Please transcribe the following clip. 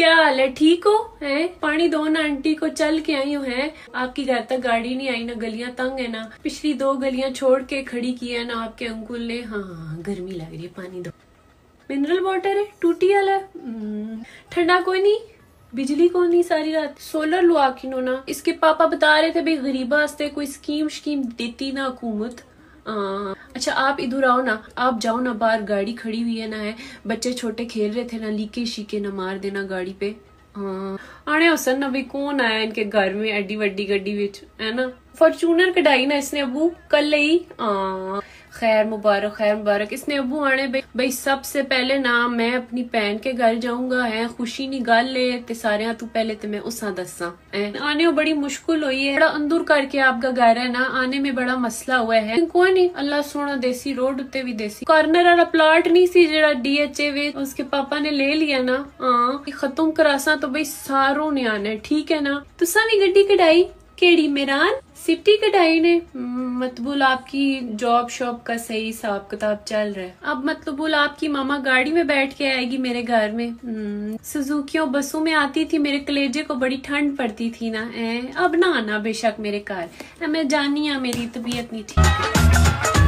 क्या हाल है? ठीक हो? है? पानी दो ना आंटी को चल के आई हूँ है? आपकी घर तक गाड़ी नहीं आई ना गलियाँ तंग है ना। पिछली दो गलियाँ छोड़ के खड़ी की है ना आपके अंकुल ने। हाँ हाँ गर्मी लग रही है पानी दो। मिनरल वाटर है? टूटी वाला हम्म, ठंडा कोई नहीं? बिजली को नहीं सारी रात? सोलर लुआ किनो ना? इसके पापा बता रहे थे भाई गरीबा वास्ते कोई स्कीम स्कीम देती ना हुकूमत। आ, अच्छा आप इधर आओ ना। आप जाओ ना बाहर गाड़ी खड़ी हुई है ना है। बच्चे छोटे खेल रहे थे ना लीके शीके ना मार देना गाड़ी पे। हाँ। आने हुसन भाई कौन आया इनके घर में एडी वी गड्डी है ना? फॉर्चूनर कढ़ाई ना इसने अबू कल ही खैर मुबारक खैर मुबारक इसने अबू आने भाई सबसे पहले ना मैं अपनी भैन के घर जाऊँगा है खुशी नी गल सारे तू पहले ते मैं उसा दसा आने में बड़ी मुश्किल हुई है बड़ा अंदर करके आपका घर है ना आने में बड़ा मसला हुआ है कोई नहीं अल्लाह सोना देसी रोड उत्ते भी देसी कॉर्नर वाला प्लाट नहीं सी जेड़ा डीएचए वे उसके पापा ने ले लिया ना हाँ खत्म करासा तो भाई सारों ने आना ठीक है ना तुसा भी गड्डी कढ़ाई केड़ी मेरान सिटी कटाई ने मतबुल आपकी जॉब शॉप का सही हिसाब किताब चल रहा है। अब मतलब आपकी मामा गाड़ी में बैठ के आएगी मेरे घर में। सुजुकियों बसों में आती थी मेरे कलेजे को बड़ी ठंड पड़ती थी ना ए, अब ना आना बेशक मेरे घर। मैं जानी मेरी तबीयत नहीं ठीक